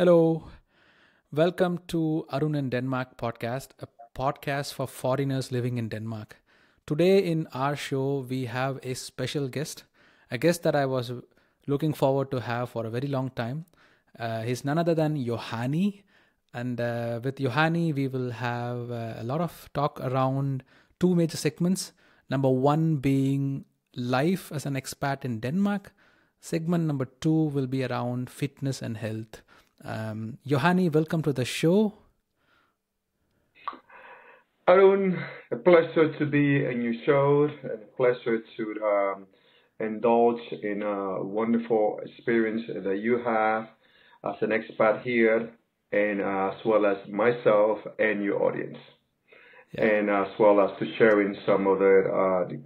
Hello. Welcome to Arun in Denmark podcast, a podcast for foreigners living in Denmark. Today in our show, we have a special guest, a guest that I was looking forward to have for a very long time. Uh, he's none other than Johanny. And uh, with Johanny, we will have uh, a lot of talk around two major segments. Number one being life as an expat in Denmark. Segment number two will be around fitness and health. Um, Johanny, welcome to the show. Arun, a pleasure to be in your show and a pleasure to um, indulge in a wonderful experience that you have as an expat here and uh, as well as myself and your audience. Yeah. And as well as to sharing some of the, uh,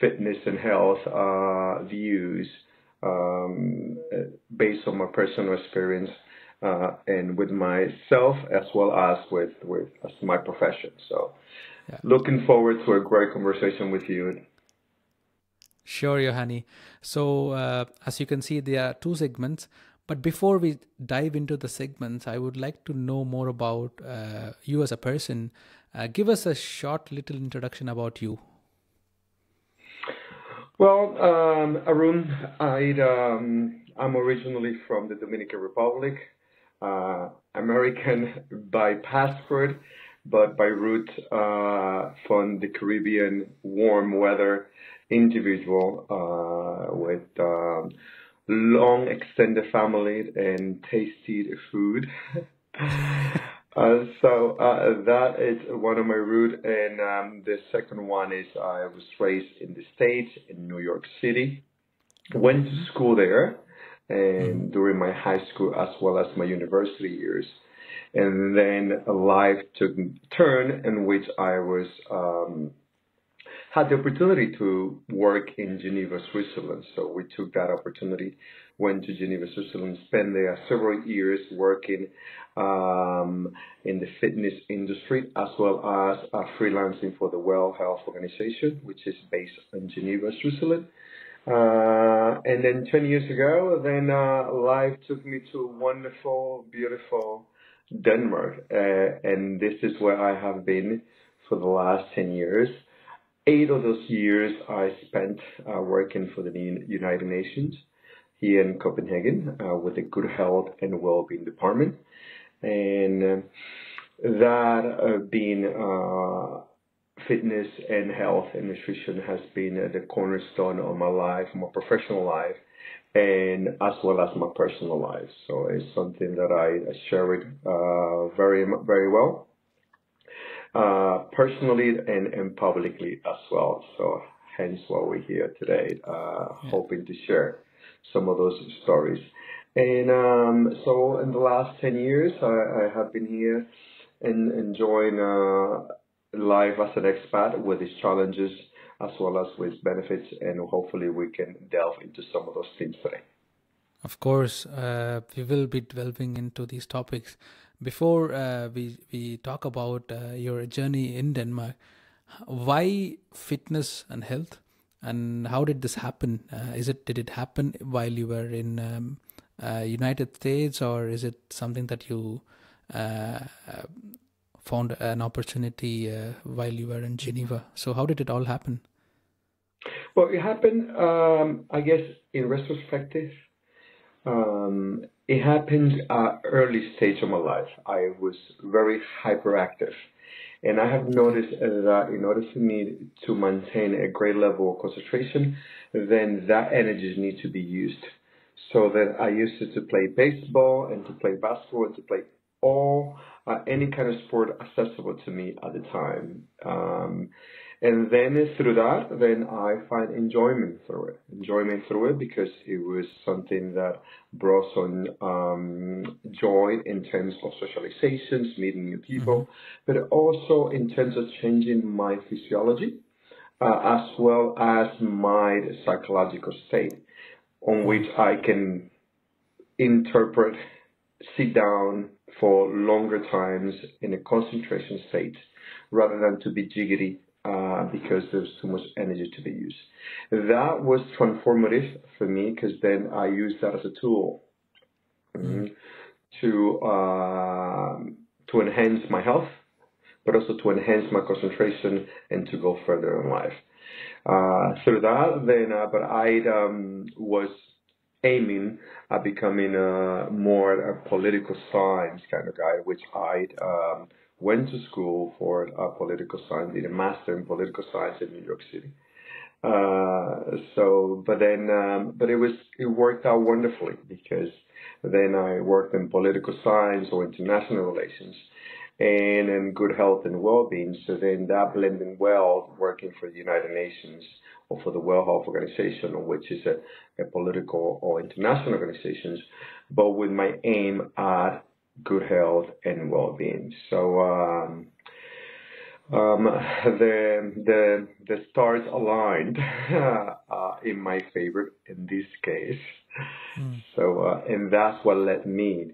fitness and health uh, views um, based on my personal experience uh, and with myself as well as with with as my profession. So, yeah. looking forward to a great conversation with you. Sure, Johanny. So, uh, as you can see, there are two segments. But before we dive into the segments, I would like to know more about uh, you as a person. Uh, give us a short little introduction about you. Well, um, Arun, I, um, I'm originally from the Dominican Republic, uh, American by passport, but by root uh, from the Caribbean warm weather individual uh, with um, long extended family and tasty food. uh, so uh, that is one of my roots, and um, the second one is I was raised in the States in New York City. Went to school there, and mm-hmm. during my high school as well as my university years. And then life took a turn in which I was um, had the opportunity to work in Geneva, Switzerland. So we took that opportunity, went to Geneva, Switzerland, spent there several years working um, in the fitness industry as well as uh, freelancing for the World Health Organization, which is based in Geneva, Switzerland. Uh, and then 20 years ago, then uh, life took me to wonderful, beautiful Denmark. Uh, and this is where I have been for the last 10 years. Eight of those years I spent uh, working for the United Nations here in Copenhagen uh, with the Good Health and Wellbeing Department. And that being uh, fitness and health and nutrition has been the cornerstone of my life, my professional life, and as well as my personal life. So it's something that I share it uh, very, very well uh, personally and, and publicly as well. So hence why we're here today, uh, hoping to share some of those stories. And um, so in the last 10 years, I, I have been here and enjoying uh, life as an expat with its challenges as well as with benefits, and hopefully we can delve into some of those themes today. Of course, uh, we will be delving into these topics before uh, we we talk about uh, your journey in Denmark, why fitness and health, and how did this happen? Uh, is it did it happen while you were in um, uh, United States, or is it something that you uh, found an opportunity uh, while you were in Geneva? So how did it all happen? Well, it happened, um, I guess, in retrospective. Um, it happened at early stage of my life. I was very hyperactive. And I have noticed that in order for me to maintain a great level of concentration, then that energy needs to be used. So that I used it to play baseball and to play basketball and to play all uh, any kind of sport accessible to me at the time. Um, and then through that, then I find enjoyment through it. Enjoyment through it because it was something that brought some um, joy in terms of socializations, meeting new people, mm-hmm. but also in terms of changing my physiology uh, as well as my psychological state, on which I can interpret, sit down for longer times in a concentration state rather than to be jiggity uh, because there's too much energy to be used. That was transformative for me because then I used that as a tool mm-hmm. to um, to enhance my health, but also to enhance my concentration and to go further in life. Uh, through that, then, uh, but I um, was aiming at becoming a more a political science kind of guy, which I um, went to school for uh, political science, did a master in political science in New York City. Uh, so, but then, um, but it was, it worked out wonderfully because then I worked in political science or international relations and in good health and well-being. So then that blending well, working for the United Nations or for the World Health Organization, which is a political or international organizations, but with my aim at good health and well-being. So um, um, the the the stars aligned uh, in my favor in this case. Mm. So uh, and that's what led me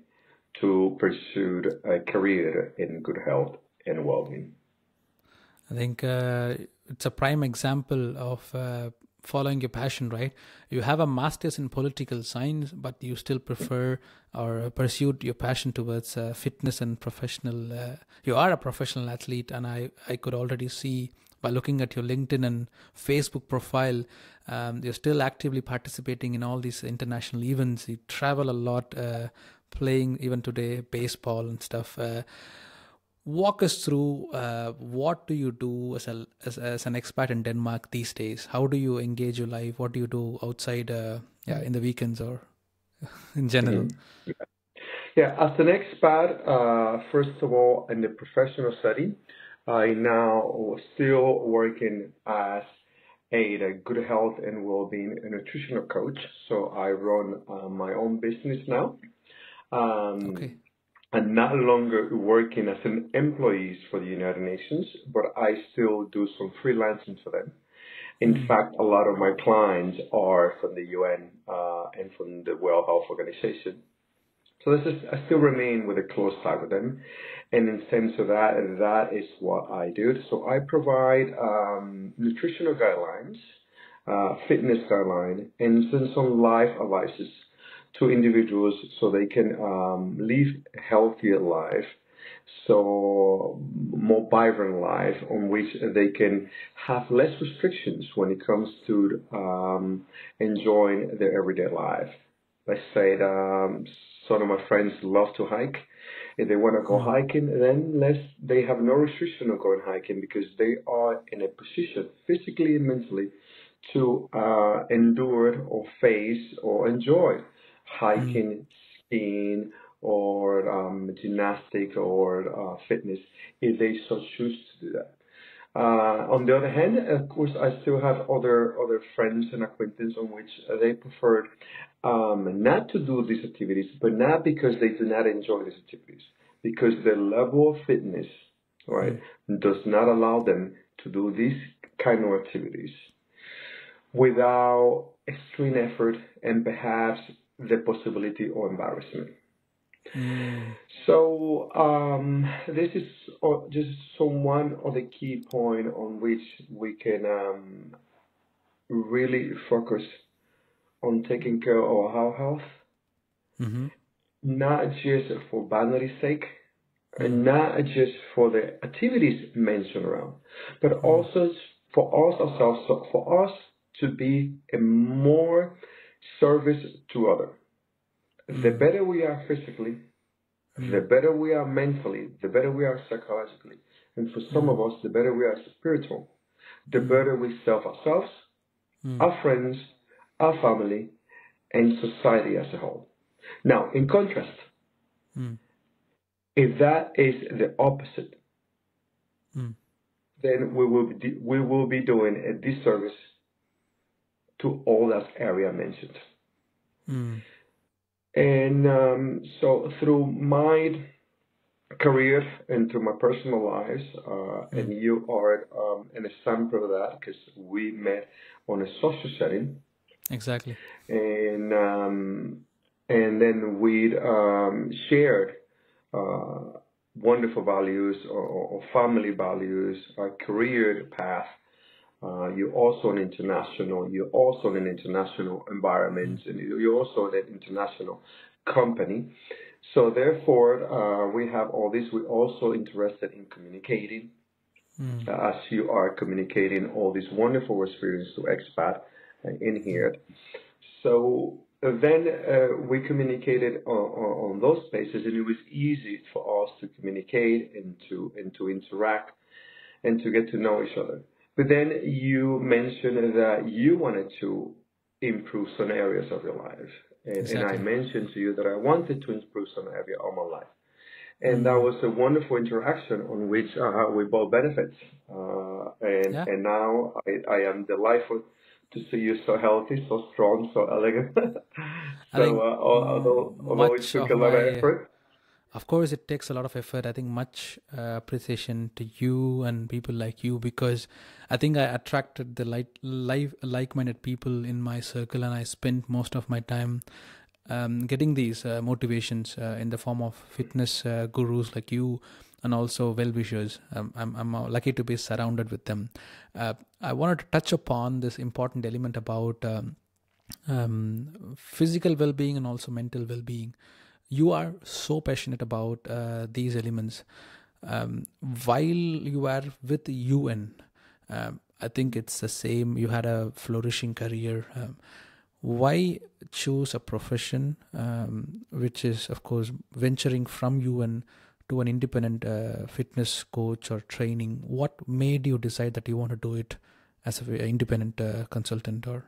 to pursue a career in good health and well-being. I think uh, it's a prime example of uh, following your passion, right? You have a master's in political science, but you still prefer or pursued your passion towards uh, fitness and professional. Uh, you are a professional athlete, and I I could already see by looking at your LinkedIn and Facebook profile, um, you're still actively participating in all these international events. You travel a lot, uh, playing even today baseball and stuff. Walk us through uh, what do you do as, a, as, as an expat in Denmark these days? How do you engage your life? What do you do outside, uh, yeah, in the weekends or in general? Mm-hmm. Yeah, as an expat, uh, first of all, in the professional setting, I now still working as a, a good health and well-being and nutritional coach. So I run uh, my own business now. Um, okay I'm not longer working as an employee for the United Nations, but I still do some freelancing for them. In mm. fact, a lot of my clients are from the UN uh, and from the World Health Organization. So this is, I still remain with a close tie with them. And in terms of that, that is what I do. So I provide um, nutritional guidelines, uh, fitness guidelines, and some life advices to individuals so they can um, live a healthier life, so more vibrant life on which they can have less restrictions when it comes to um, enjoying their everyday life. Let's say um, some of my friends love to hike. If they want to go mm-hmm. hiking, then less they have no restriction of going hiking because they are in a position physically and mentally to uh, endure or face or enjoy hiking, mm. skiing, or um, gymnastics or uh, fitness if they so choose to do that. Uh, on the other hand, of course, I still have other other friends and acquaintances on which they prefer um, not to do these activities, but not because they do not enjoy these activities, because their level of fitness, right, mm. does not allow them to do these kind of activities without extreme effort and perhaps the possibility of embarrassment. Mm. So um, this is uh, just some one of the key point on which we can um, really focus on taking care of our health, mm-hmm. not just for vanity's sake, mm-hmm. and not just for the activities mentioned around, but mm-hmm. also for us ourselves, so for us to be a more service to other. The mm. better we are physically, mm. the better we are mentally, the better we are psychologically, and for some of mm. us, the better we are spiritual, the better we serve ourselves, our friends, our family, and society as a whole. Now, in contrast, if that is the opposite, then we will be, we will be doing a disservice to all that area mentioned. Mm. And um, so through my career and through my personal lives, uh, mm. and you are um, an example of that because we met on a social setting. Exactly. And um, and then we um, shared uh, wonderful values or, or family values, a career path uh, you're also an international. You're also in an international environment, and you're also in an international company. So therefore, uh, we have all this. We're also interested in communicating, mm. uh, as you are communicating all this wonderful experience to expat uh, in here. So then uh, we communicated on, on, on, those spaces, and it was easy for us to communicate and to and to interact and to get to know each other. But then you mentioned that you wanted to improve some areas of your life. And, exactly. and I mentioned to you that I wanted to improve some area of my life. And mm-hmm. that was a wonderful interaction on which uh, we both benefit. Uh, and, yeah. and now I, I am delighted to see you so healthy, so strong, so elegant. so, uh, although, although it took a lot of effort, of course it takes a lot of effort. I think much uh, appreciation to you and people like you because i think i attracted the like like like-minded people in my circle and i spent most of my time um, getting these uh, motivations uh, in the form of fitness uh, gurus like you and also well-wishers. Um, I'm, I'm lucky to be surrounded with them. Uh, i wanted to touch upon this important element about um, um, physical well-being and also mental well-being you are so passionate about uh, these elements um, while you are with UN. Um, I think it's the same. You had a flourishing career. Um, why choose a profession um, which is, of course, venturing from UN to an independent uh, fitness coach or training? What made you decide that you want to do it as an independent uh, consultant or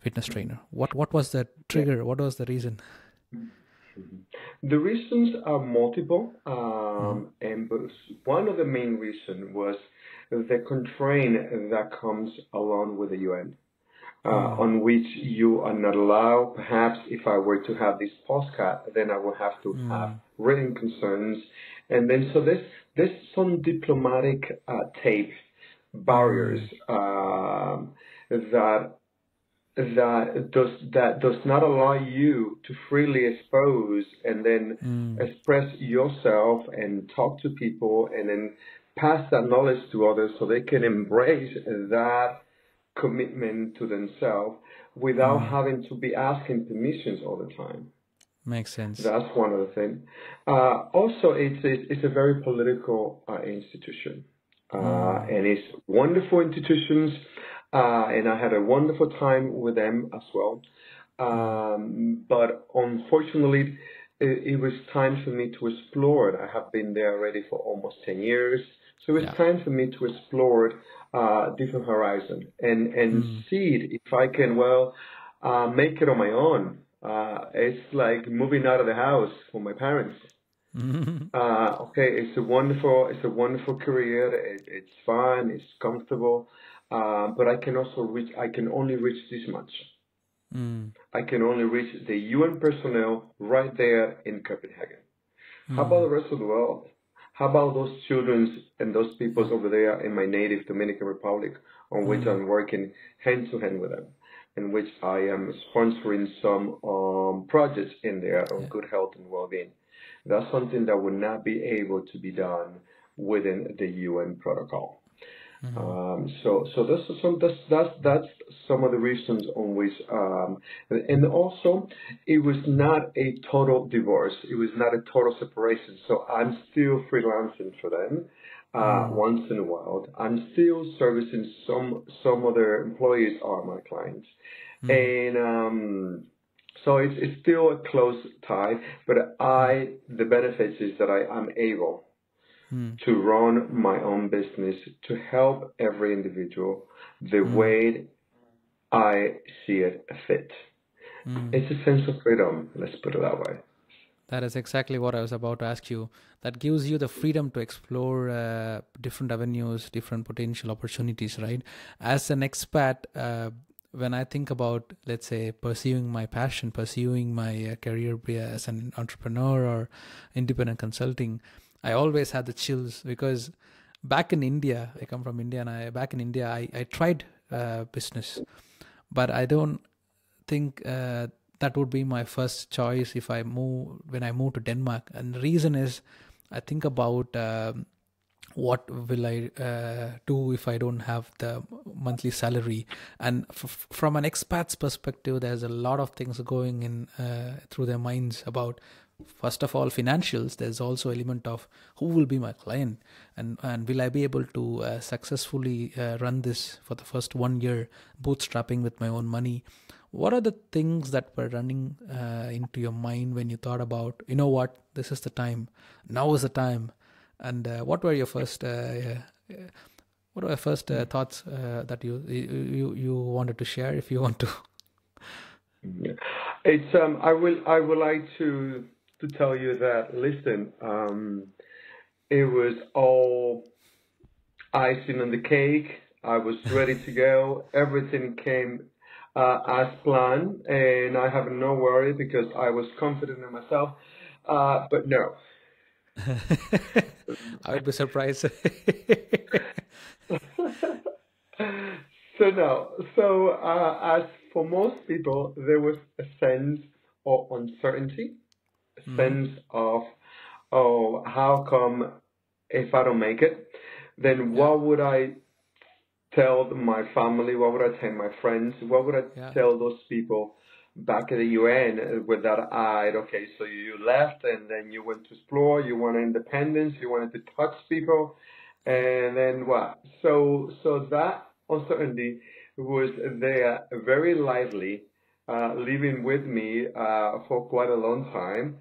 fitness trainer? What What was the trigger? What was the reason? Mm-hmm. The reasons are multiple, um, mm-hmm. and one of the main reasons was the constraint that comes along with the UN, uh, mm-hmm. on which you are not allowed. Perhaps if I were to have this postcard, then I would have to mm. have written concerns, and then so there's there's some diplomatic uh, tape barriers mm. um, that that does that does not allow you to freely expose and then mm. express yourself and talk to people and then pass that knowledge to others so they can embrace that commitment to themselves without mm. having to be asking permissions all the time. Makes sense. That's one of the things. Uh, also, it's, it's, it's a very political uh, institution, uh, mm. and it's wonderful institutions uh, and I had a wonderful time with them as well. Um, but unfortunately, it, it, was time for me to explore it. I have been there already for almost 10 years. So it's yeah. time for me to explore uh, different horizon and, and mm. see if I can, well, uh, make it on my own. Uh, it's like moving out of the house for my parents. Uh, okay, it's a wonderful, it's a wonderful career. It, it's fun, it's comfortable, uh, but I can also reach, I can only reach this much. Mm. I can only reach the UN personnel right there in Copenhagen. Mm. How about the rest of the world? How about those children and those peoples over there in my native Dominican Republic on which mm. I'm working hand to hand with them, in which I am sponsoring some um, projects in there on yeah. good health and well-being. That's something that would not be able to be done within the UN protocol. Mm-hmm. Um, so, so this is some that's that's that's some of the reasons on which, um, and also, it was not a total divorce. It was not a total separation. So I'm still freelancing for them. Uh, mm-hmm. once in a while, I'm still servicing some some other employees are my clients, mm-hmm. and um, so it's it's still a close tie. But I the benefits is that I am able mm. to run my own business to help every individual the mm. way I see it fit. Mm. It's a sense of freedom, let's put it that way. That is exactly what I was about to ask you. That gives you the freedom to explore uh, different avenues, different potential opportunities, right? As an expat, uh, when I think about, let's say, pursuing my passion, pursuing my uh, career as an entrepreneur or independent consulting, I always had the chills because back in India, I come from India, and I back in India, I I tried uh, business, but I don't think uh, that would be my first choice if I move when I move to Denmark. And the reason is, I think about. Um, what will I uh, do if I don't have the monthly salary? And f- from an expat's perspective, there's a lot of things going in uh, through their minds about first of all financials there's also element of who will be my client and and will i be able to uh, successfully uh, run this for the first one year bootstrapping with my own money? What are the things that were running uh, into your mind when you thought about you know what? This is the time. Now is the time. And uh, what were your first uh, what were your first uh, thoughts that you, you you wanted to share if you want to? It's um i will i would like to to tell you that listen um it was all icing on the cake i was ready to go everything came uh, as planned, and I have no worry because I was confident in myself. Uh, but no. I would be surprised. so no. So uh, as for most people, there was a sense of uncertainty, a mm. sense of, oh, how come if I don't make it, then what would I tell my family? What would I tell my friends? What would I yeah. tell those people back at the UN with that eye? Okay, so you left and then you went to explore. You wanted independence. You wanted to touch people, and then what? So so that uncertainty was there, very lively, uh, living with me uh, for quite a long time.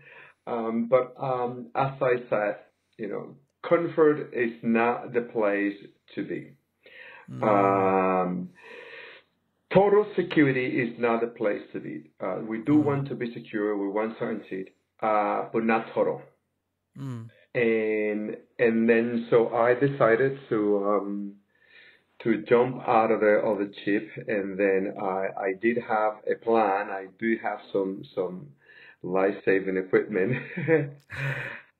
Um, but um, as I said, you know, comfort is not the place to be. Mm. Um, total security is not the place to be. Uh, we do mm. want to be secure. We want certainty, uh, but not total. Mm. And and then so I decided to um, to jump out of the of the chip, and then I I did have a plan. I do have some some life saving equipment.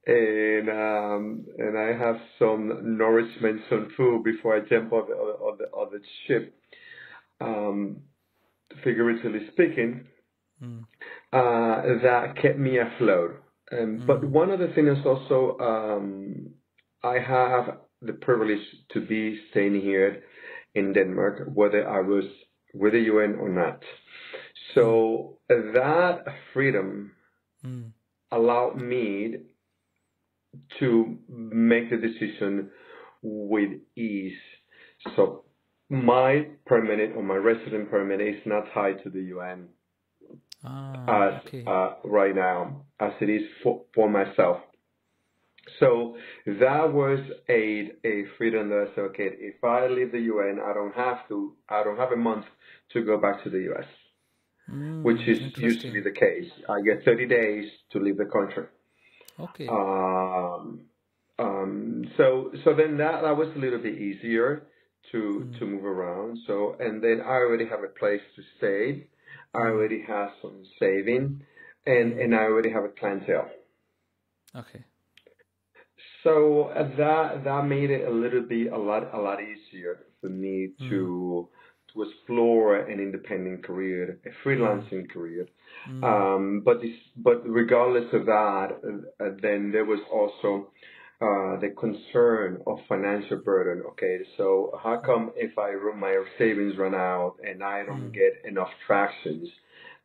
and um, and I have some nourishment, some food before I jump on the on the, on the ship. Um, figuratively speaking, mm. uh, that kept me afloat. Um, mm. But one of the things also, um, I have the privilege to be staying here in Denmark, whether I was with the UN or not. So that freedom mm. allowed me to make the decision with ease. So my permanent or my resident permit is not tied to the UN ah, as okay. uh, right now as it is for, for myself. So that was a a freedom that I said, okay, if I leave the UN, I don't have to, I don't have a month to go back to the US, mm, which is used to be the case. I get 30 days to leave the country. Okay. Um, um, so so then that that was a little bit easier to mm. to move around. So and then I already have a place to stay. I mm. already have some saving, and and I already have a clientele. Okay. So uh, that that made it a little bit a lot a lot easier for me mm. to to explore an independent career, a freelancing mm. career. Mm. Um, but this, but regardless of that, uh, then there was also uh, the concern of financial burden. Okay, so how come if I run my savings run out and I don't mm. get enough tractions,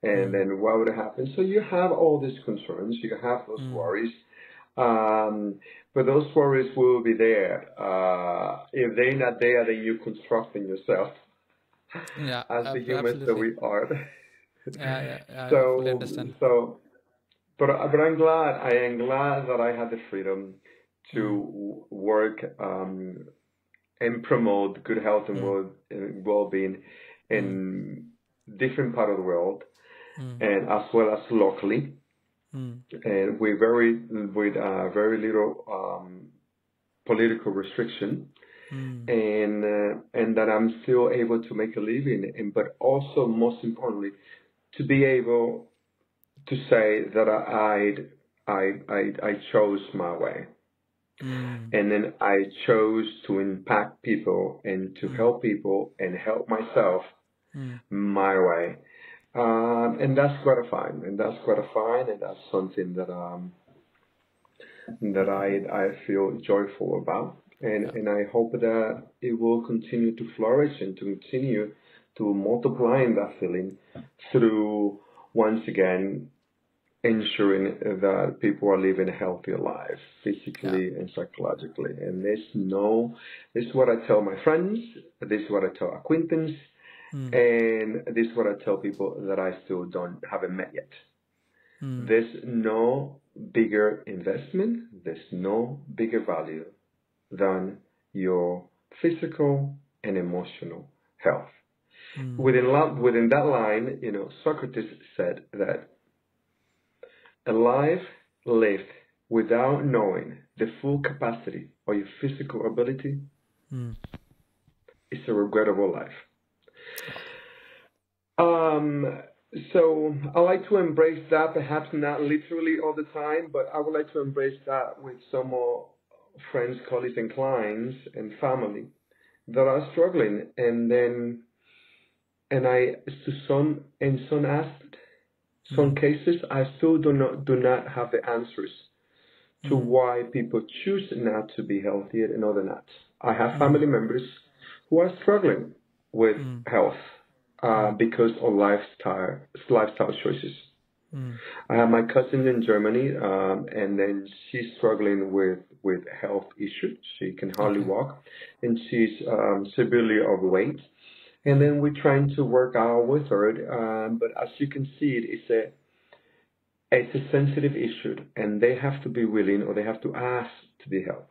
and mm. then what would happen? So you have all these concerns, you have those mm. worries. Um, but those worries will be there. Uh, if they're not there, then you construct them yourself yeah, as the humans that we are. yeah, yeah, yeah, so, I understand. So, but but I'm glad. I am glad that I had the freedom to mm. work um, and promote good health and mm. well-being in mm. different part of the world, mm. and as well as locally. Mm. And we very with uh, very little um, political restriction mm. and uh, and that I'm still able to make a living, and but also most importantly, to be able to say that I I I, I chose my way. Mm. And then I chose to impact people and to mm. help people and help myself mm. my way. Um, and that's gratifying, and that's gratifying, and that's something that um, that I I feel joyful about and yeah. and I hope that it will continue to flourish and to continue to multiply in that feeling through once again ensuring that people are living a healthier life physically and psychologically. And there's no, this is what I tell my friends, this is what I tell acquaintances, Hmm. and this is what I tell people that I still don't haven't met yet. Hmm. There's no bigger investment, there's no bigger value than your physical and emotional health. Hmm. Within, la- within that line, you know, Socrates said that a life lived without knowing the full capacity of your physical ability is a regrettable life. Um, so I like to embrace that, perhaps not literally all the time, but I would like to embrace that with some more friends, colleagues, and clients and family that are struggling. And then, and I, to some, in some aspect, some mm-hmm. cases, I still do not do not have the answers to mm-hmm. why people choose not to be healthier and other not. I have mm-hmm. family members who are struggling with health uh, because of lifestyle lifestyle choices. I have my cousin in Germany, um, and then she's struggling with with health issues. She can hardly walk, and she's um, severely overweight. And then we're trying to work out with her, um, but as you can see, it is a it's a sensitive issue, and they have to be willing or they have to ask to be helped.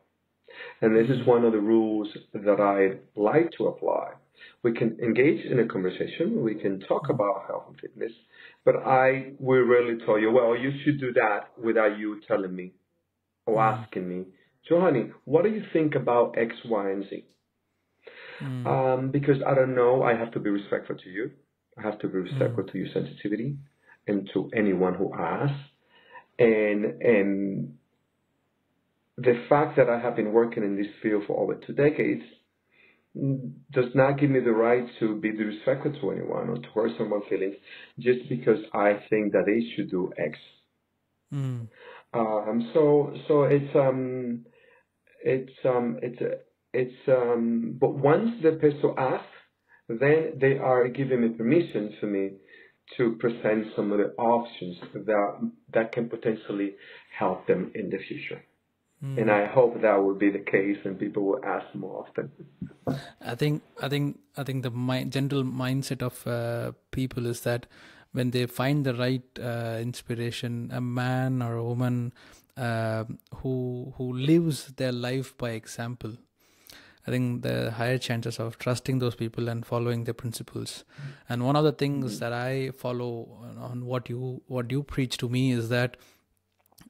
And this is one of the rules that I like to apply. We can engage in a conversation, we can talk about health and fitness, but I will rarely tell you, well, you should do that without you telling me or asking me, Johanny, what do you think about X, Y, and Z? Um, because I don't know, I have to be respectful to you. I have to be respectful to your sensitivity and to anyone who asks. And and the fact that I have been working in this field for over two decades mm, does not give me the right to be disrespectful to anyone or to hurt someone's feelings just because I think that they should do X. Mm. Um, so so it's um it's um it's it's um but once the person asks, then they are giving me permission for me to present some of the options that that can potentially help them in the future. And I hope that will be the case and people will ask more often. I think I think I think the general mindset of uh, people is that when they find the right uh, inspiration, a man or a woman uh, who who lives their life by example, I think the higher chances of trusting those people and following their principles. And one of the things that I follow on what you what you preach to me is that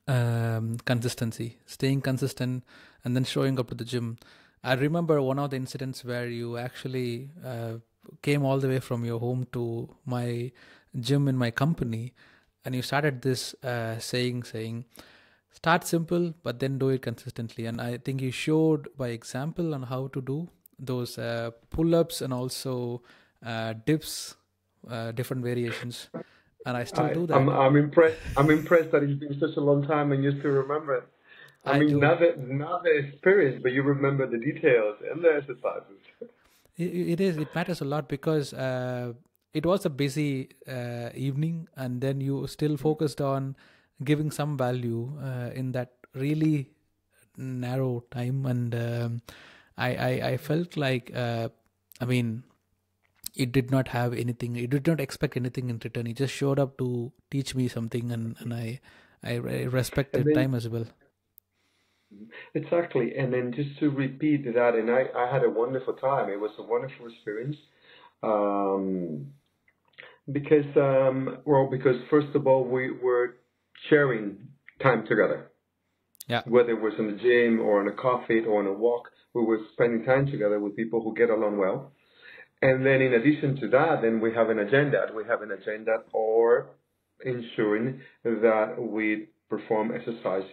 um, consistency, staying consistent, and then showing up to the gym. I remember one of the incidents where you actually uh, came all the way from your home to my gym in my company, and you started this uh, saying, saying, start simple, but then do it consistently. And I think you showed by example on how to do those uh, pull-ups and also uh, dips, uh, different variations and I still I, do that. I'm, I'm impressed. I'm impressed that it's been such a long time and you still remember it. I, I mean, do. not the not the experience, but you remember the details and the exercises. It, it is. It matters a lot because uh, it was a busy uh, evening, and then you still focused on giving some value uh, in that really narrow time, and um, I, I I felt like uh, I mean it did not have anything. It did not expect anything in return. It just showed up to teach me something, and and I I, respect time as well. Exactly. And then just to repeat that, and I, I had a wonderful time. It was a wonderful experience. Um, because, um, well, because first of all, we were sharing time together. Yeah. Whether it was in the gym or on a coffee or on a walk, we were spending time together with people who get along well. And then in addition to that, then we have an agenda. We have an agenda or ensuring that we perform exercise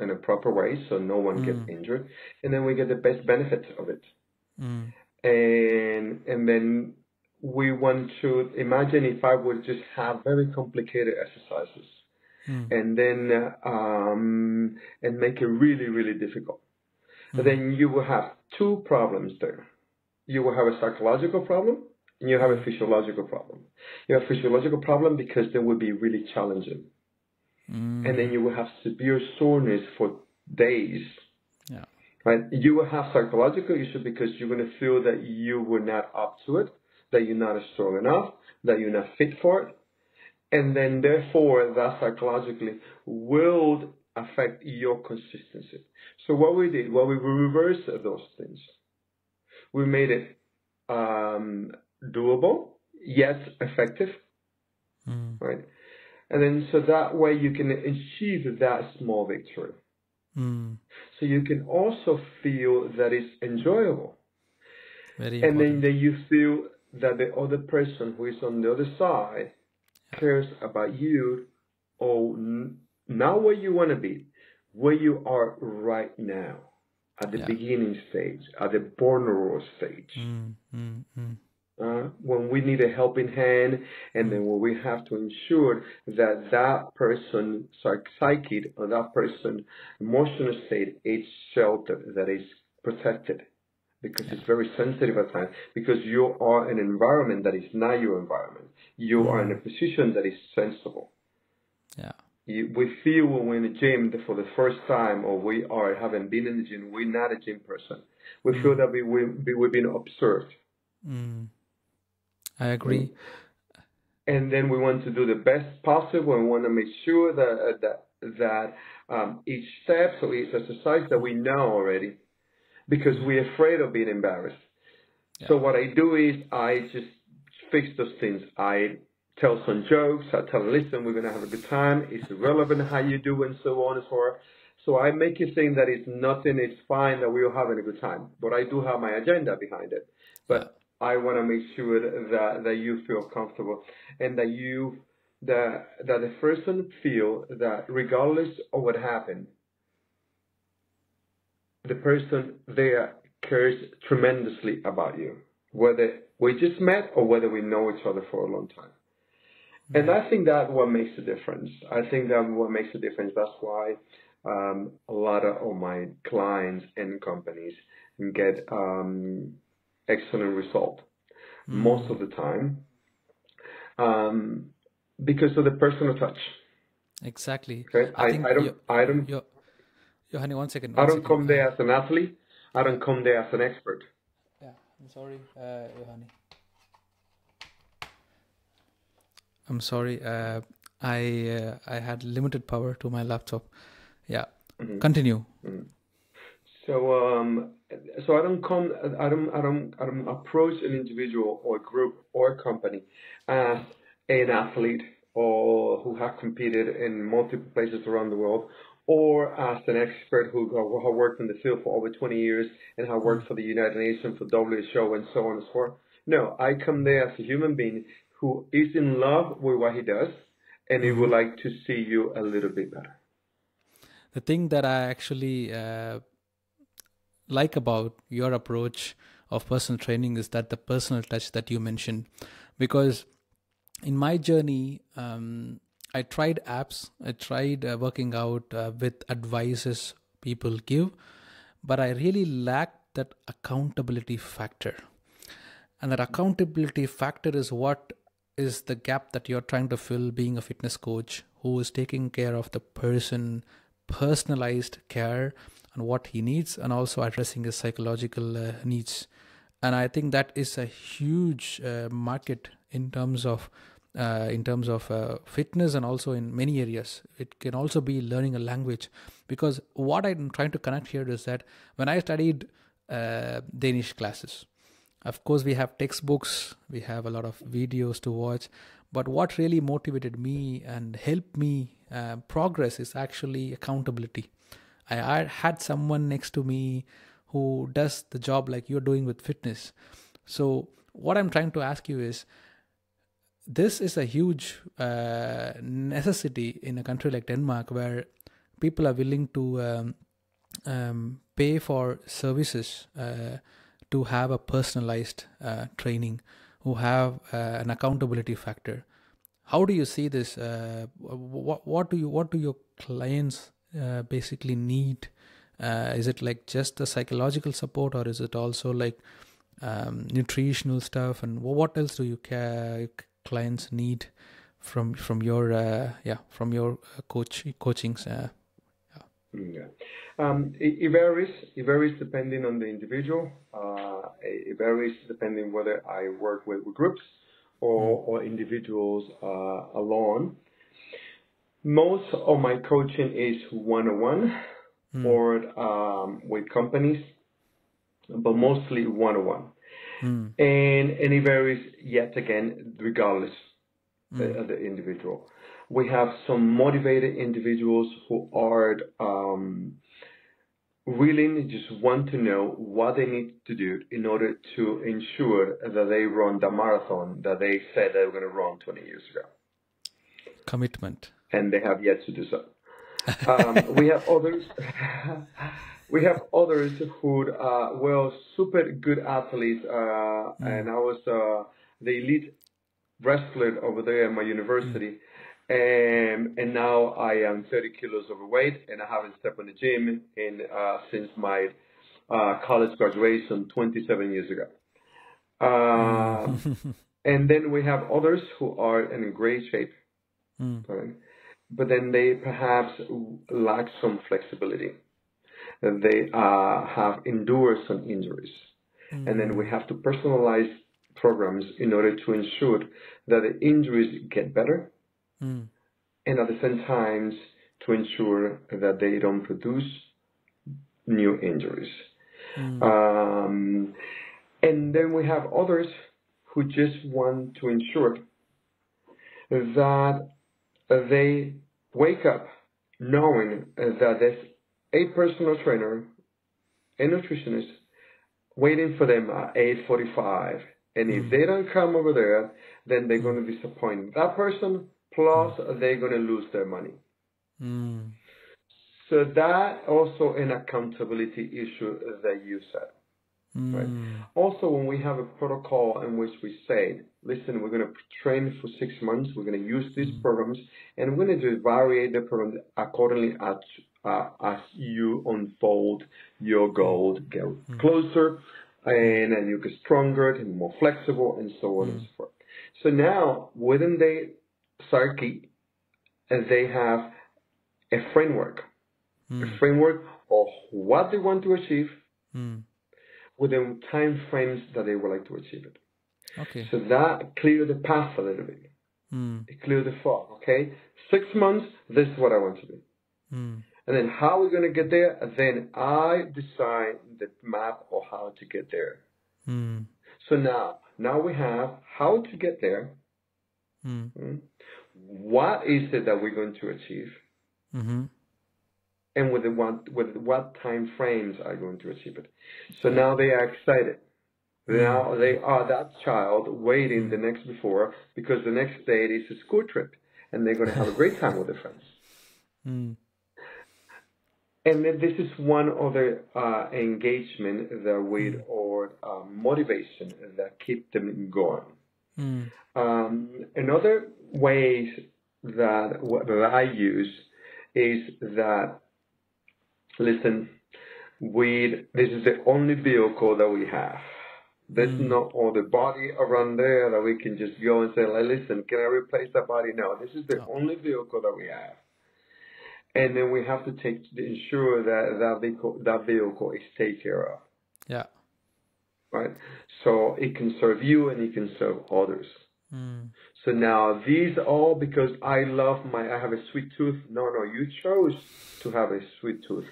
in a proper way so no one gets injured. And then we get the best benefits of it. Mm. And and then we want to imagine if I would just have very complicated exercises Mm. and then um, and make it really really difficult. Then you will have two problems there. You will have a psychological problem and you have a physiological problem. You have a physiological problem because they will be really challenging. Mm. and then you will have severe soreness for days. Yeah. Right? You will have psychological issue because you're going to feel that you were not up to it, that you're not strong enough, that you're not fit for it, and then therefore that psychologically will affect your consistency. So what we did, well, we reversed those things. We made it um, doable, yet effective, Mm. right? And then so that way you can achieve that small victory. Mm. So you can also feel that it's enjoyable. Very And then, important. then you feel that the other person who is on the other side cares about you or n- not where you want to be, where you are right now, at the Yeah. beginning stage, at the vulnerable stage. Mm, mm, mm. uh, when we need a helping hand, and then when we have to ensure that that person psych- psyche or that person emotional state is sheltered, that is protected, because it's very sensitive at times. Because you are in an environment that is not your environment. You are in a position that is sensible. Yeah. You, we feel when we're in the gym for the first time, or we are haven't been in the gym, we're not a gym person. We feel that we, we, we've been observed. Mm. I agree. and then we want to do the best possible and want to make sure that uh, that that um, each step or each exercise that we know already because we're afraid of being embarrassed. So what I do is I just fix those things. I tell some jokes. I tell them, listen, we're gonna have a good time. It's relevant how you do and so on and so forth. So I make you think that it's nothing. It's fine that we're having a good time. But I do have my agenda behind it. But I want to make sure that that you feel comfortable and that you that that the person feel that regardless of what happened, the person there cares tremendously about you, whether we just met or whether we know each other for a long time. And I think that what makes a difference. I think that what makes a difference. That's why um, a lot of, of my clients and companies get um, excellent result most of the time um, because of the personal touch. Exactly. Okay, I, think I don't you- I don't you- Johanny, one second. I don't second. come there as an athlete. I don't come there as an expert. Yeah, I'm sorry, uh, Johanny. I'm sorry. Uh, I uh, I had limited power to my laptop. Yeah. Mm-hmm. Continue. So um, so I don't come I don't I don't I don't approach an individual or group or company as an athlete or who have competed in multiple places around the world or as an expert who who have worked in the field for over 20 years and have worked for the United Nations for WHO and so on and so forth. No, I come there as a human being who is in love with what he does and he would like to see you a little bit better. The thing that I actually uh, like about your approach of personal training is that the personal touch that you mentioned, because in my journey, um, I tried apps, I tried uh, working out uh, with advices people give, but I really lacked that accountability factor. And that accountability factor is what is the gap that you're trying to fill being a fitness coach who is taking care of the person, personalized care and what he needs, and also addressing his psychological uh, needs. And I think that is a huge uh, market in terms of uh, in terms of uh, fitness and also in many areas. It can also be learning a language because what I'm trying to connect here is that when I studied uh, Danish classes, of course, we have textbooks, we have a lot of videos to watch, but what really motivated me and helped me uh, progress is actually accountability. I, I had someone next to me who does the job like you're doing with fitness. So, what I'm trying to ask you is this is a huge uh, necessity in a country like Denmark where people are willing to um, um, pay for services uh, to have a personalized uh, training, who have uh, an accountability factor. How do you see this? Uh, what, what do you what do your clients uh, basically need? Uh, is it like just the psychological support, or is it also like um, nutritional stuff? And what else do you ca- clients need from from your yeah from your coach coachings. Yeah. Um, it, it varies. It varies depending on the individual. Uh, it, it varies depending whether I work with, with groups or, or individuals uh, alone. Most of my coaching is one-on-one or um, with companies, but mostly one-on-one. mm, And, and it varies yet again, regardless of the individual. We have some motivated individuals who are um, willing, just want to know what they need to do in order to ensure that they run the marathon that they said they were going to run 20 years ago. commitment. And they have yet to do so. Um, we have others. we have others who, uh, well, super good athletes, uh, and I was uh, the elite wrestler over there at my university, and and now I am 30 kilos overweight, and I haven't stepped in the gym in uh, since my uh, college graduation 27 years ago. Uh, and then we have others who are in great shape, Mm, but then they perhaps lack some flexibility. They uh, have endured some injuries. And then we have to personalize programs in order to ensure that the injuries get better mm, and at the same time to ensure that they don't produce new injuries. Um, and then we have others who just want to ensure that they wake up knowing that there's a personal trainer, a nutritionist waiting for them at 8.45. And if they don't come over there, then they're going to disappoint that person, plus they're going to lose their money. mm, So that also an accountability issue that you said. Right. mm, Also, when we have a protocol in which we say, listen, we're going to train for six months, we're going to use these programs, and we're going to vary the program accordingly as, uh, as you unfold your goal, get closer, and then you get stronger and more flexible, and so on and so forth. So now, within the psyche, they have a framework, a framework of what they want to achieve, mm. within time frames that they would like to achieve it. Okay. So that clear the path a little bit. Mm, It clear the fog, okay? Six months, this is what I want to do. mm, And then how we're going to get there, then I design the map of how to get there. mm, So now, now we have how to get there. mm, mm, What is it that we're going to achieve? mm-hmm. And with the what, with what time frames are going to achieve it? So now they are excited. Now they are that child waiting the next before because the next day is a school trip and they're going to have a great time with their friends. Mm, And then this is one other uh, engagement that with or uh, motivation that keep them going. mm, Um, another ways that that I use is that listen, we this is the only vehicle that we have. There's no other body around there that we can just go and say, like, listen, can I replace that body? No, this is the only vehicle that we have. And then we have to take ensure that that vehicle, that vehicle is taken care of, yeah. right? So it can serve you and it can serve others. Mm, So now these all because I love my I have a sweet tooth. No, no, you chose to have a sweet tooth,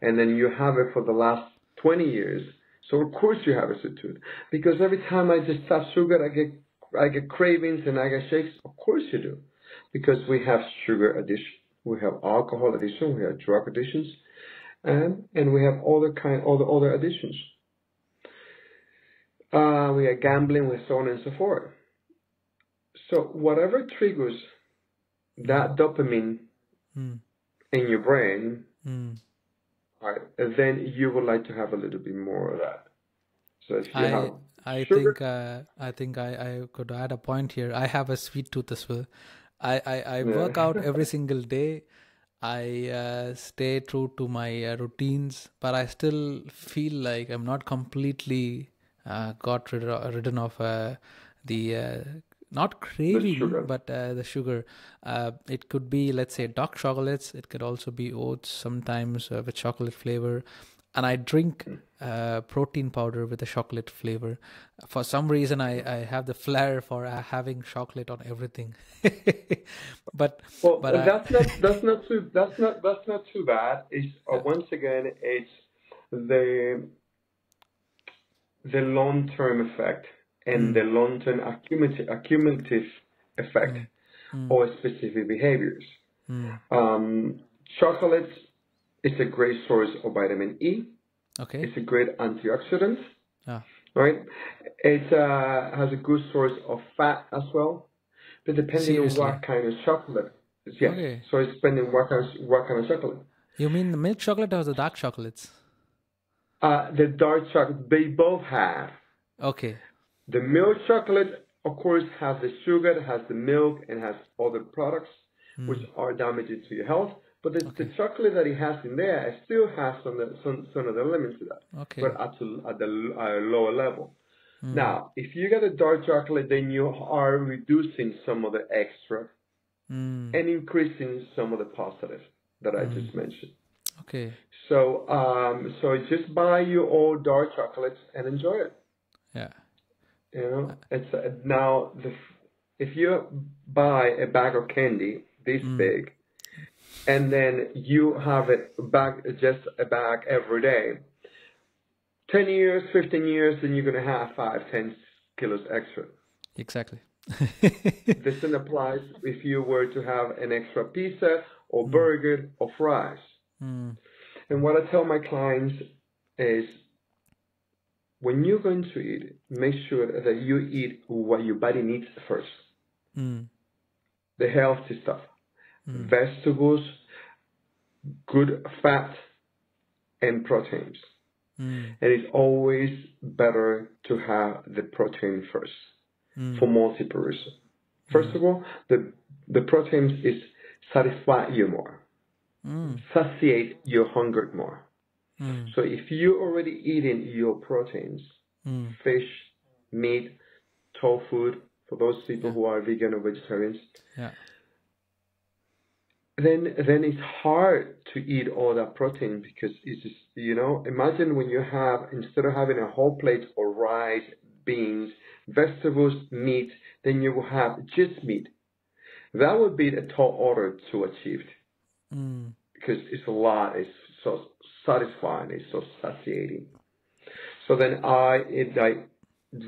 and then you have it for the last twenty years. So of course you have a sweet tooth because every time I just have sugar, I get I get cravings and I get shakes. Of course you do, because we have sugar addiction, we have alcohol addiction, we have drug addictions, and and we have other kind other other addictions. Uh, we are gambling, with so on and so forth. So whatever triggers that dopamine mm, in your brain, mm. right, then you would like to have a little bit more of that. So if you I have I sugar- think uh, I think I, I could add a point here. I have a sweet tooth as well. I I, I work out every single day. I uh, stay true to my uh, routines, but I still feel like I'm not completely uh, got rid of, ridden of uh, the uh, not craving, but uh, the sugar. Uh, it could be, let's say, dark chocolates. It could also be oats sometimes uh, with chocolate flavor. And I drink uh, protein powder with a chocolate flavor. For some reason, I, I have the flair for uh, having chocolate on everything. but Well, but I- that's not that's not too that's not that's not too bad. It's uh, once again it's the the long term effect and the long term accumulative accumulative effect or specific behaviors. Um, chocolate is a great source of vitamin E. okay, It's a great antioxidant, ah, right? It uh, has a good source of fat as well, but depending Seriously? on what kind of chocolate. Yeah. Okay. So it's depending what kind of, what kind of chocolate. you mean the milk chocolate or the dark chocolates? Uh, the dark chocolate, they both have. Okay, The milk chocolate, of course, has the sugar, has the milk, and has other products which are damaging to your health. But the, the chocolate that it has in there still has some some some of the elements to that, okay, but at, the- at the uh, lower level. Now, if you get a dark chocolate, then you are reducing some of the extra mm, and increasing some of the positive that I just mentioned. okay, So, um, so just buy your old dark chocolates and enjoy it. yeah, You know, it's uh, now the if you buy a bag of candy this big, and then you have it back just a bag every day. Ten years, fifteen years, then you're gonna have five, ten kilos extra. exactly. This then applies if you were to have an extra pizza or burger or fries. mm, And what I tell my clients is when you're going to eat, make sure that you eat what your body needs first. mm, The healthy stuff. Vegetables, good fat, and proteins. mm, And it's always better to have the protein first mm, for multiple reasons. First of all, the the proteins is satisfy you more, mm, satiate your hunger more. mm, So if you're already eating your proteins, mm, fish, meat, tofu, for those people who are vegan or vegetarians, yeah, then then it's hard to eat all that protein because it's just you know imagine when you have instead of having a whole plate of rice, beans, vegetables, meat, then you will have just meat. That would be a tall order to achieve mm, because it's a lot. It's so satisfying. It's so satiating. So then I it, I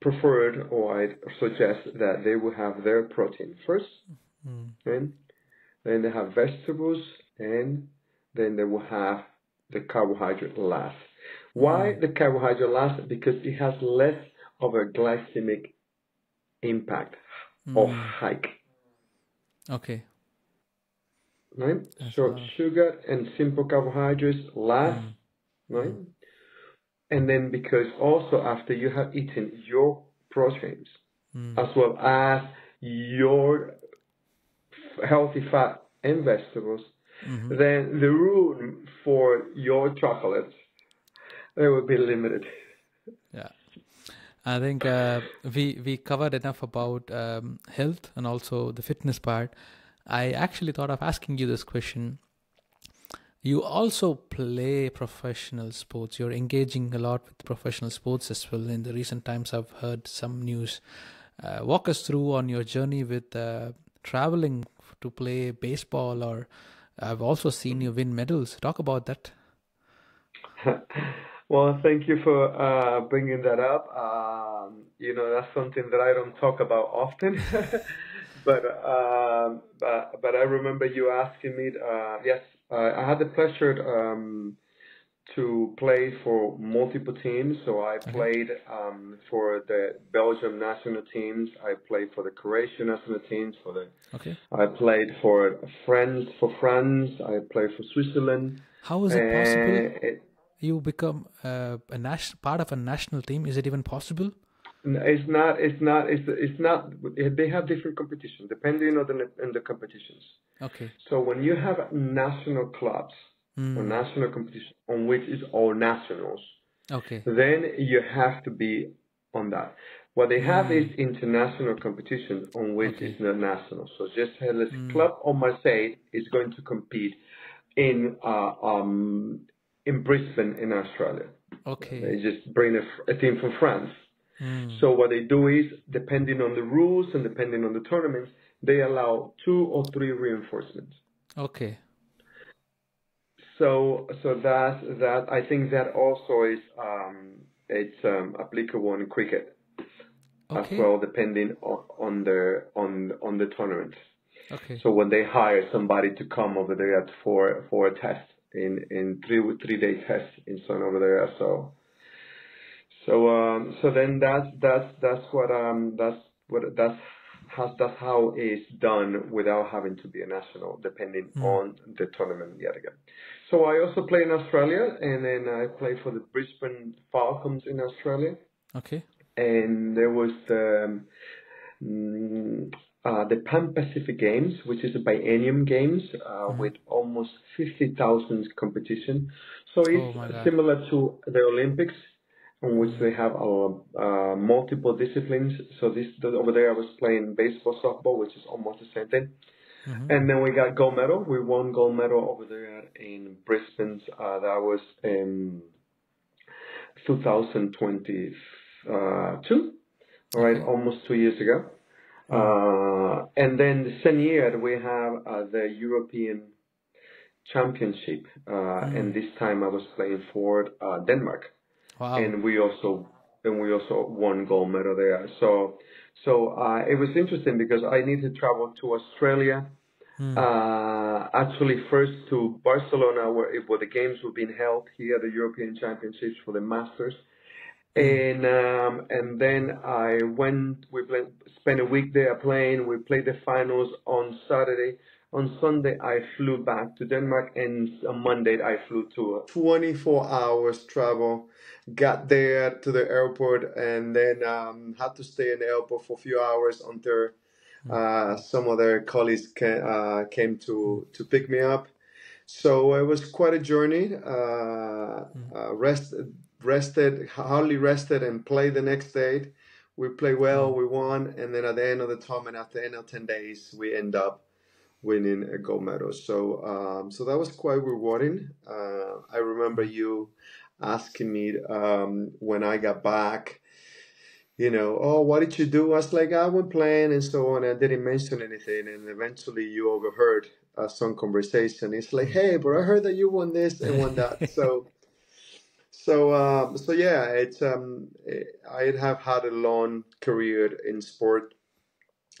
preferred or I suggest that they will have their protein first, mm, and then they have vegetables, and then they will have the carbohydrate last. Why mm. the carbohydrate last? Because it has less of a glycemic impact or mm. hike. okay, right? That's so right. sugar and simple carbohydrates last, mm. right? And then because also after you have eaten your proteins as well as your healthy fat and vegetables, then the room for your chocolates it will be limited. yeah. I think uh, we we covered enough about um, health and also the fitness part. I actually thought of asking you this question. You also play professional sports. You're engaging a lot with professional sports as well. In the recent times, I've heard some news. Uh, walk us through on your journey with uh, traveling to play baseball, or I've also seen you win medals. Talk about that. Well, thank you for uh, bringing that up. Um, you know, that's something that I don't talk about often. but, um, but but I remember you asking me. Uh, yes, I had the pleasure um, to play for multiple teams. So I played um, for the Belgium national teams. I played for the Croatian national teams. For the Okay. I played for France. For France, I played for Switzerland. How is it possible? And it- you become uh, a national part of a national team is it even possible It's not. It's not. It's it's not. They have different competitions depending on the on the competitions. okay So when you have national clubs or national competition on which is all nationals, okay then you have to be on that. What they have is international competition on which Okay. is not national. So just let's Mm. Club of Marseille is going to compete in uh, um, in Brisbane in Australia. Okay. They just bring a, a team from France. Mm. So what they do is, depending on the rules and depending on the tournaments, they allow two or three reinforcements. Okay. So so that that I think that also is um, it's um, applicable in cricket as well, depending on, on the on on the tournaments. Okay. So when they hire somebody to come over there for for a test in in three three day test in sun over there, so so um so then that's that's that's what um that's what that's has that's how it's done without having to be a national, depending Mm. on the tournament yet again. So I also play in Australia, and then I play for the Brisbane Falcons in Australia Okay. and there was the mm, uh, the Pan Pacific Games, which is a biennium games uh, Mhm. with almost fifty thousand competition. So Oh it's God. similar to the Olympics, in which they have uh, uh, multiple disciplines. So this over there, I was playing baseball, softball, which is almost the same thing. Mhm. And then we got gold medal. We won gold medal over there in Brisbane. Uh, that was in 2022. All right, Okay. almost two years ago. Uh, and then the same year we have uh, the European Championship, uh, and this time I was playing for uh, Denmark Wow. and we also and we also won gold medal there. So so uh, it was interesting because I needed to travel to Australia. Mm. Uh, actually, first to Barcelona, where where the games were being held here, the European Championships for the Masters, and um, and then I went. We played, spent a week there playing. We played the finals on Saturday. On Sunday, I flew back to Denmark, and on Monday, I flew to 24 hours travel. Got there to the airport, and then um, had to stay in the airport for a few hours until uh, some other colleagues ca- uh, came to to pick me up. So it was quite a journey. Uh, uh, rest, rested, hardly rested, and played the next day. We played well, we won, and then at the end of the tournament, after the end of ten days, we end up winning a gold medal. So, um, so that was quite rewarding. Uh, I remember you asking me um, when I got back you know, oh, what did you do? I was like, I went playing and so on. I didn't mention anything. And eventually you overheard uh, some conversation. It's like, hey, bro, I heard that you won this and won that. so, so, um, so yeah, it's, um, I have had a long career in sport.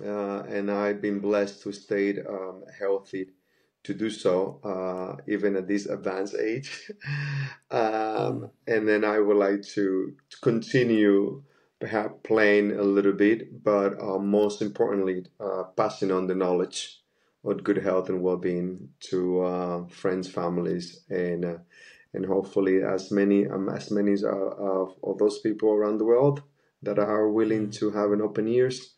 Uh, and I've been blessed to stay um, healthy to do so, uh, even at this advanced age. um, and then I would like to, continue perhaps playing a little bit, but uh, most importantly, uh, passing on the knowledge of good health and well-being to uh, friends, families, and uh, and hopefully as many um, as many of, of those people around the world that are willing to have an open ears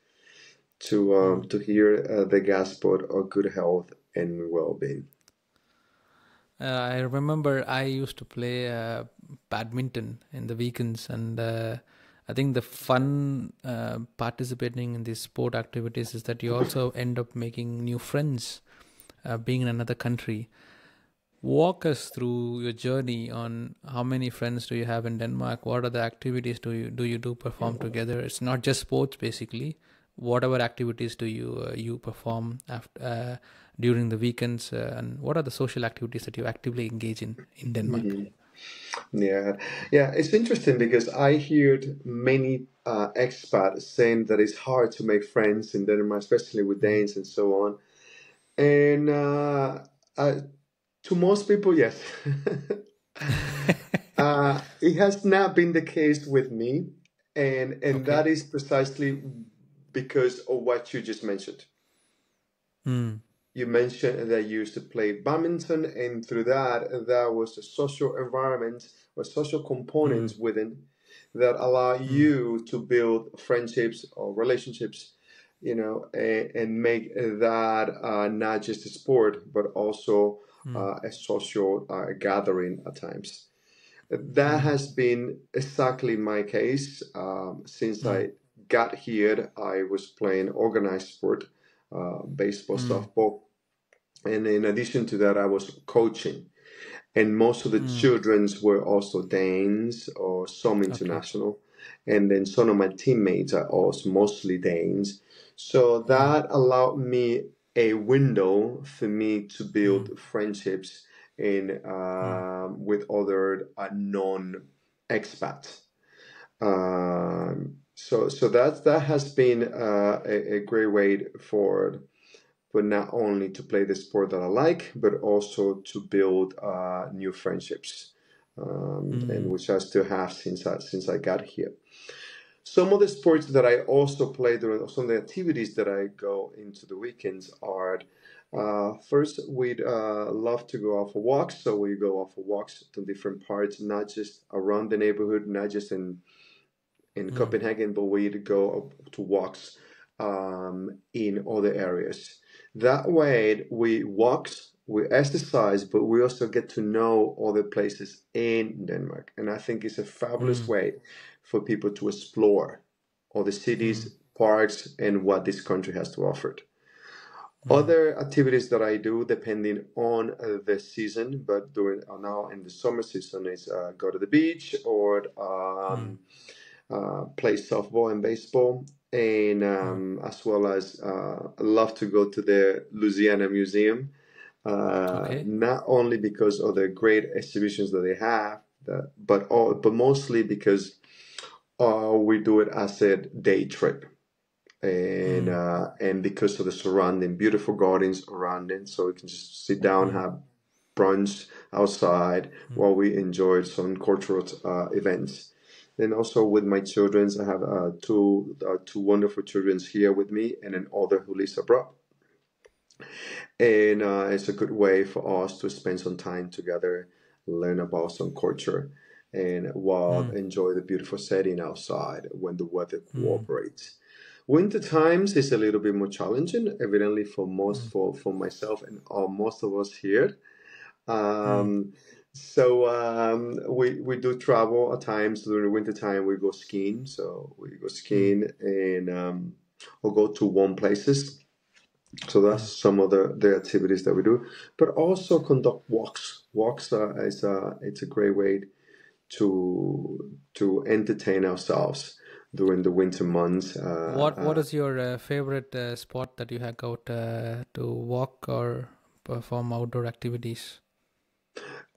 to um, to hear uh, the gospel of good health and well-being. Uh, I remember I used to play uh, badminton in the weekends, and uh, I think the fun uh, participating in these sport activities is that you also end up making new friends, uh, being in another country. Walk us through your journey on how many friends do you have in Denmark? What are the activities do you do you do perform together? It's not just sports, basically. Whatever activities do you uh, you perform after uh, during the weekends, uh, and what are the social activities that you actively engage in in Denmark? Yeah, yeah, it's interesting because I heard many uh, expats saying that it's hard to make friends in Denmark, especially with Danes and so on. And uh, uh, to most people, yes. uh, it has not been the case with me, and and Okay. that is precisely because of what you just mentioned. Mm. You mentioned that you used to play badminton, and through that, there was a social environment or social components within that allow you to build friendships or relationships, you know, and, and make that uh, not just a sport, but also uh, a social uh, gathering at times. That has been exactly my case um, since I got here, I was playing organized sport, uh, baseball, Mm. softball, and in addition to that, I was coaching. And most of the Mm. childrens were also Danes or some Okay. international. And then some of my teammates are also mostly Danes. So Mm. that allowed me a window for me to Mm. build friendships in Mm. um, with other uh, non-expats. Um, so so that that has been uh, a, a great way forward, but not only to play the sport that I like, but also to build uh, new friendships, um, and Mm. which I still have since I since I got here. Some of the sports that I also play during some of the activities that I go into the weekends are uh, first we'd uh, love to go out for walks, so we go out for walks to different parts, not just around the neighborhood, not just in in Mm. Copenhagen, but we'd go to walks um, in other areas. That way, we walk, we exercise, but we also get to know other places in Denmark. And I think it's a fabulous Mm. way for people to explore all the cities, Mm. parks, and what this country has to offer. Mm. Other activities that I do, depending on uh, the season, but during uh, now in the summer season, is uh, go to the beach or um, Mm. Uh, play softball and baseball, and um, as well as uh, love to go to the Louisiana Museum. Uh, Okay. not only because of the great exhibitions that they have, that, but all, but mostly because uh, we do it as a day trip and Mm. uh, and because of the surrounding beautiful gardens around it, so we can just sit down, Mm. have brunch outside Mm. while we enjoy some cultural uh, events. Then also with my children, I have uh, two uh, two wonderful children here with me, and an older who lives abroad. And uh, it's a good way for us to spend some time together, learn about some culture, and while Mm. enjoy the beautiful setting outside when the weather Mm. cooperates. Winter times is a little bit more challenging, evidently for most Mm. for for myself and uh, most of us here. Mm. Um, so um, we we do travel at times during the winter time. We go skiing, so we go Mm. skiing and um, or go to warm places. So that's some of the, the activities that we do, but also conduct walks. Walks uh, is a it's a great way to to entertain ourselves during the winter months. Uh, What What uh, your uh, favorite uh, spot that you have out uh, to walk or perform outdoor activities?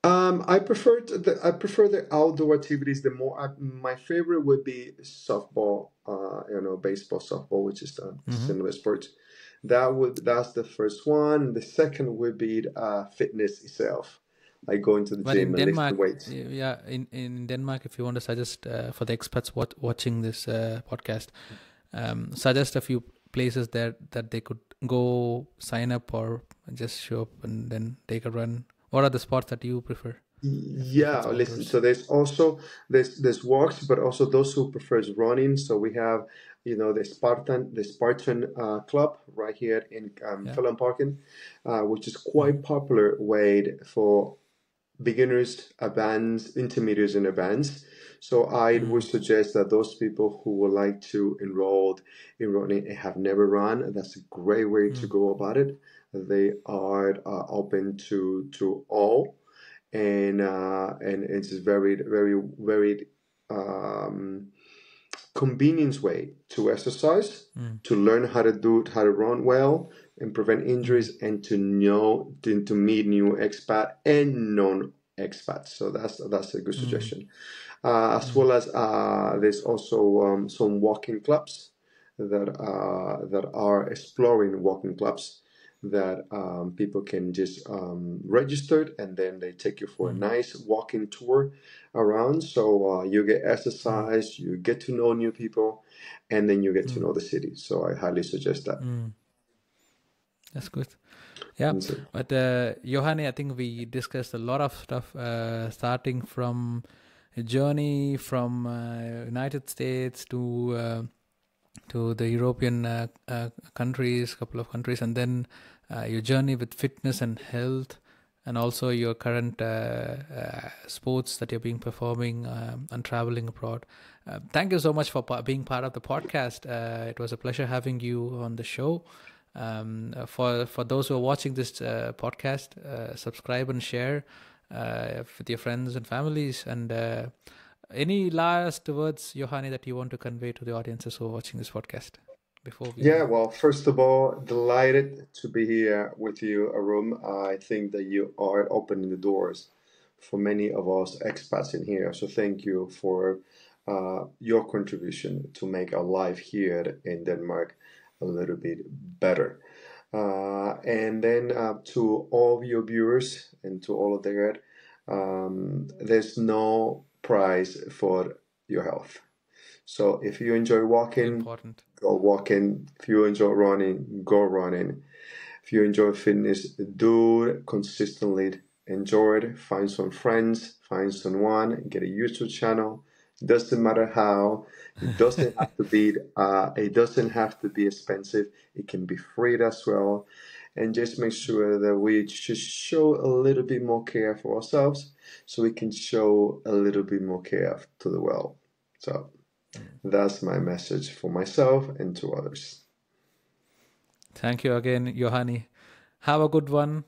Um, I prefer to the I prefer the outdoor activities. The more I, my favorite would be softball, uh, you know, baseball, softball, which is a Mm-hmm. similar sport. That would that's the first one. The second would be uh, fitness itself. I go into the gym and lift Denmark, the weights. yeah, in, in Denmark, if you want to suggest uh, for the expats what, watching this uh, podcast, um, suggest a few places there that they could go sign up or just show up and then take a run. What are the spots that you prefer? Yeah, listen. So there's also there's there's walks, but also those who prefers running. So we have you know the Spartan the Spartan uh, Club right here in um, Yeah. Parken, uh, which is quite popular way for beginners, advanced, intermediates, and advanced. So I Mm. would suggest that those people who would like to enroll in running and have never run, that's a great way to Mm. go about it. They are uh, open to to all, and uh, and it's a very very very um, convenience way to exercise, Mm. to learn how to do it how to run well and prevent injuries, and to know to, to meet new expat and non expats. So that's that's a good Mm. suggestion. Uh, as Mm. well as uh, there's also um, some walking clubs that uh, that are exploring walking clubs that um, people can just um, register and then they take you for a Mm. nice walking tour around. So uh, you get exercise, you get to know new people, and then you get to Mm. know the city. So I highly suggest that. Mm. That's good. Yeah, so- but uh, Johanny, I think we discussed a lot of stuff, uh, starting from a journey from uh, United States to uh, to the European uh, uh, countries, couple of countries, and then uh, your journey with fitness and health, and also your current uh, uh, sports that you're being performing um, and traveling abroad. Uh, thank you so much for pa- being part of the podcast. It was a pleasure having you on the show. Um, for for those who are watching this podcast, subscribe and share with your friends and families. And any last words, Johanny, that you want to convey to the audiences who are watching this podcast? before we yeah well first of all delighted to be here with you arun i think that you are opening the doors for many of us expats in here. So thank you for uh, your contribution to make our life here in denmark a little bit better. Uh, and then uh, to all of your viewers and to all of that um, there's no price for your health so if you enjoy walking, Important. go walking. If you enjoy running, go running. If you enjoy fitness, do it consistently. Enjoy it. Find some friends. Find someone. Get a YouTube channel. Doesn't matter how. It doesn't have to be. Uh, it doesn't have to be expensive. It can be free as well. And just make sure that we just show a little bit more care for ourselves, so we can show a little bit more care to the world. So. Mm. That's my message for myself and to others. Thank you again, Johanny. Have a good one.